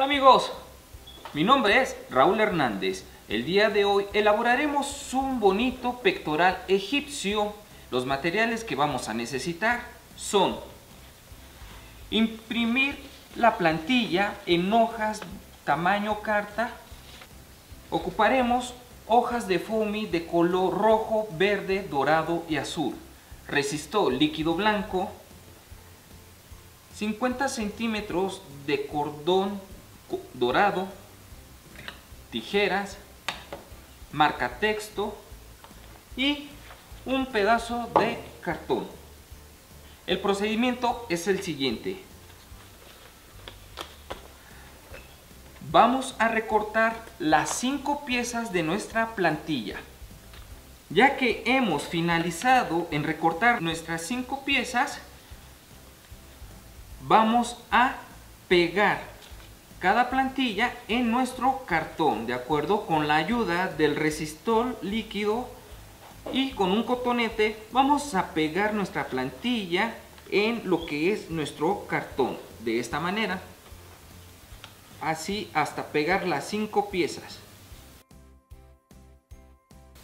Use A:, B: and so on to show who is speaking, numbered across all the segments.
A: Hola amigos, mi nombre es Raúl Hernández. El día de hoy elaboraremos un bonito pectoral egipcio. Los materiales que vamos a necesitar son imprimir la plantilla en hojas tamaño carta. Ocuparemos hojas de foamy de color rojo, verde, dorado y azul. Resistol líquido blanco, 50 centímetros de cordón dorado, tijeras, marca texto y un pedazo de cartón. El procedimiento es el siguiente. Vamos a recortar las cinco piezas de nuestra plantilla. Ya que hemos finalizado en recortar nuestras cinco piezas, vamos a pegar cada plantilla en nuestro cartón, de acuerdo con la ayuda del resistor líquido y con un cotonete vamos a pegar nuestra plantilla en lo que es nuestro cartón, de esta manera, así hasta pegar las cinco piezas.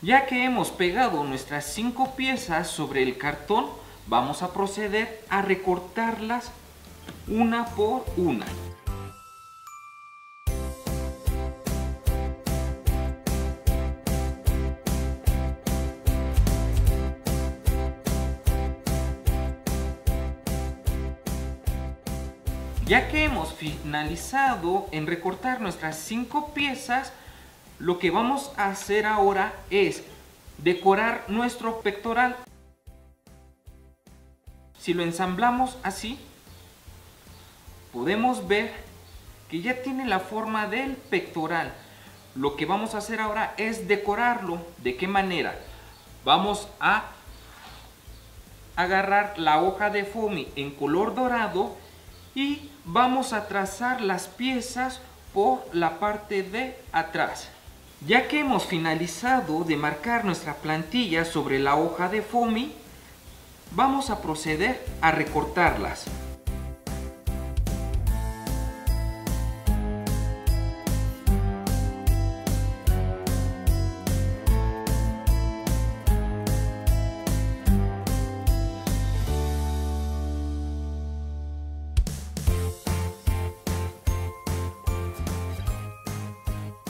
A: Ya que hemos pegado nuestras cinco piezas sobre el cartón, vamos a proceder a recortarlas una por una. Ya que hemos finalizado en recortar nuestras cinco piezas, lo que vamos a hacer ahora es decorar nuestro pectoral. Si lo ensamblamos así, podemos ver que ya tiene la forma del pectoral. Lo que vamos a hacer ahora es decorarlo. ¿De qué manera? Vamos a agarrar la hoja de foamy en color dorado y vamos a trazar las piezas por la parte de atrás. Ya que hemos finalizado de marcar nuestra plantilla sobre la hoja de foamy, vamos a proceder a recortarlas.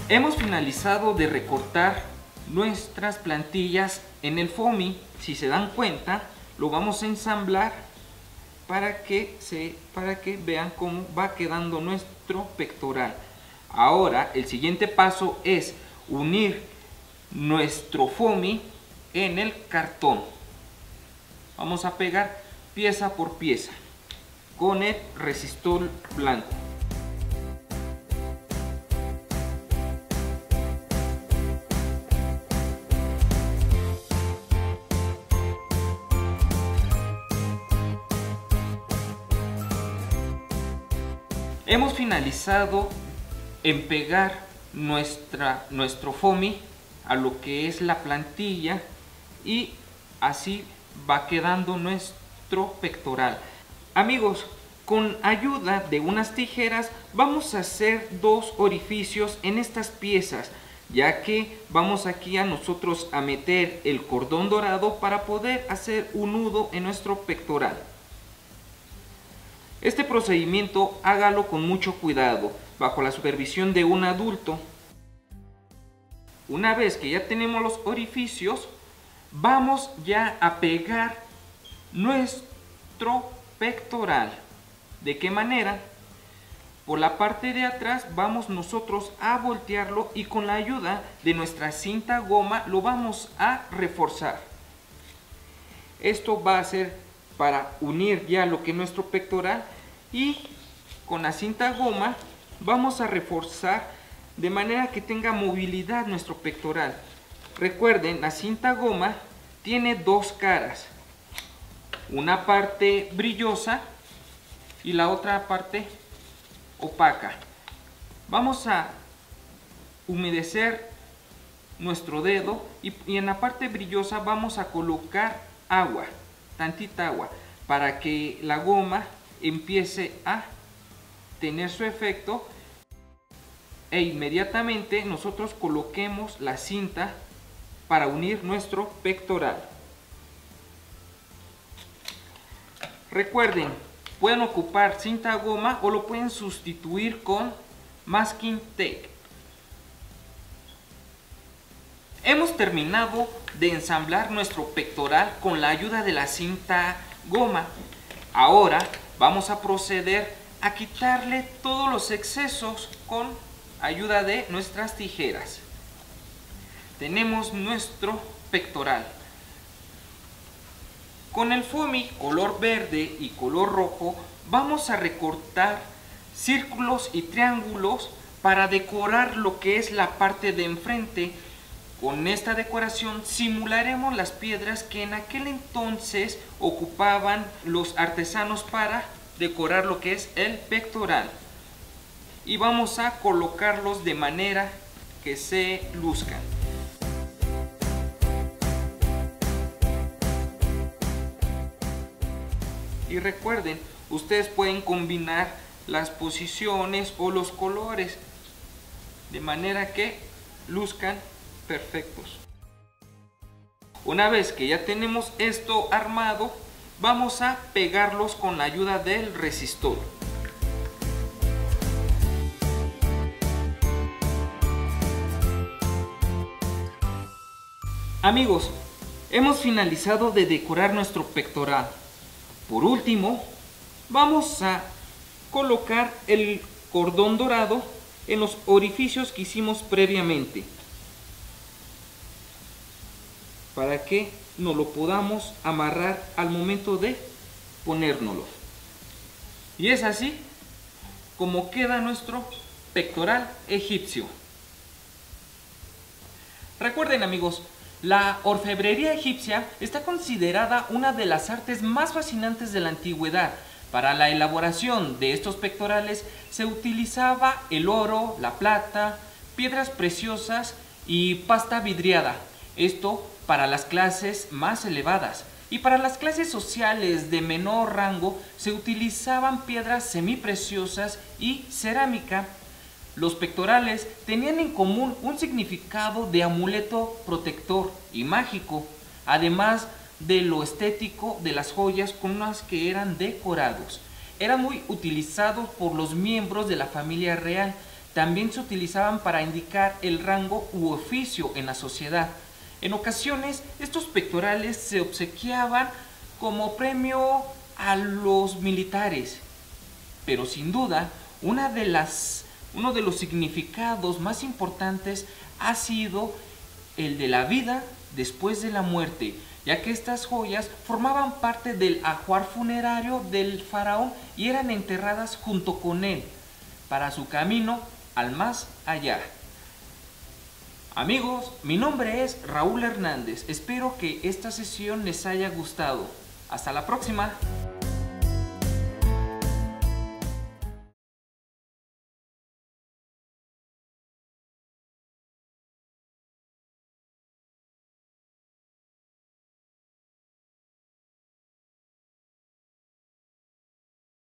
A: Hemos finalizado de recortar nuestras plantillas en el foamy. Si se dan cuenta, lo vamos a ensamblar para que, se, para que vean cómo va quedando nuestro pectoral. Ahora, el siguiente paso es unir nuestro foamy en el cartón. Vamos a pegar pieza por pieza con el resistor blanco. Hemos finalizado en pegar nuestra, nuestro foamy a lo que es la plantilla y así va quedando nuestro pectoral. Amigos, con ayuda de unas tijeras vamos a hacer dos orificios en estas piezas ya que vamos aquí a nosotros a meter el cordón dorado para poder hacer un nudo en nuestro pectoral. Este procedimiento hágalo con mucho cuidado, bajo la supervisión de un adulto. Una vez que ya tenemos los orificios, vamos ya a pegar nuestro pectoral. ¿De qué manera? Por la parte de atrás vamos nosotros a voltearlo y con la ayuda de nuestra cinta goma lo vamos a reforzar. Esto va a ser para unir ya lo que es nuestro pectoral y con la cinta goma vamos a reforzar de manera que tenga movilidad nuestro pectoral. Recuerden, la cinta goma tiene dos caras. Una parte brillosa y la otra parte opaca. Vamos a humedecer nuestro dedo y, y en la parte brillosa vamos a colocar agua tantita agua para que la goma empiece a tener su efecto e inmediatamente nosotros coloquemos la cinta para unir nuestro pectoral. Recuerden, pueden ocupar cinta goma o lo pueden sustituir con masking tape. Hemos terminado de ensamblar nuestro pectoral con la ayuda de la cinta goma. Ahora vamos a proceder a quitarle todos los excesos con ayuda de nuestras tijeras. Tenemos nuestro pectoral. Con el foamy color verde y color rojo vamos a recortar círculos y triángulos para decorar lo que es la parte de enfrente con esta decoración simularemos las piedras que en aquel entonces ocupaban los artesanos para decorar lo que es el pectoral. Y vamos a colocarlos de manera que se luzcan. Y recuerden, ustedes pueden combinar las posiciones o los colores de manera que luzcan perfectos. Una vez que ya tenemos esto armado, vamos a pegarlos con la ayuda del resistor. Amigos, hemos finalizado de decorar nuestro pectoral. Por último, vamos a colocar el cordón dorado en los orificios que hicimos previamente para que nos lo podamos amarrar al momento de ponérnoslo. Y es así como queda nuestro pectoral egipcio. Recuerden amigos, la orfebrería egipcia está considerada una de las artes más fascinantes de la antigüedad. Para la elaboración de estos pectorales se utilizaba el oro, la plata, piedras preciosas y pasta vidriada. Esto para las clases más elevadas y para las clases sociales de menor rango se utilizaban piedras semipreciosas y cerámica. Los pectorales tenían en común un significado de amuleto protector y mágico, además de lo estético de las joyas con las que eran decorados. Eran muy utilizados por los miembros de la familia real. También se utilizaban para indicar el rango u oficio en la sociedad. En ocasiones, estos pectorales se obsequiaban como premio a los militares, pero sin duda, una de las, uno de los significados más importantes ha sido el de la vida después de la muerte, ya que estas joyas formaban parte del ajuar funerario del faraón y eran enterradas junto con él para su camino al más allá. Amigos, mi nombre es Raúl Hernández. Espero que esta sesión les haya gustado. Hasta la próxima.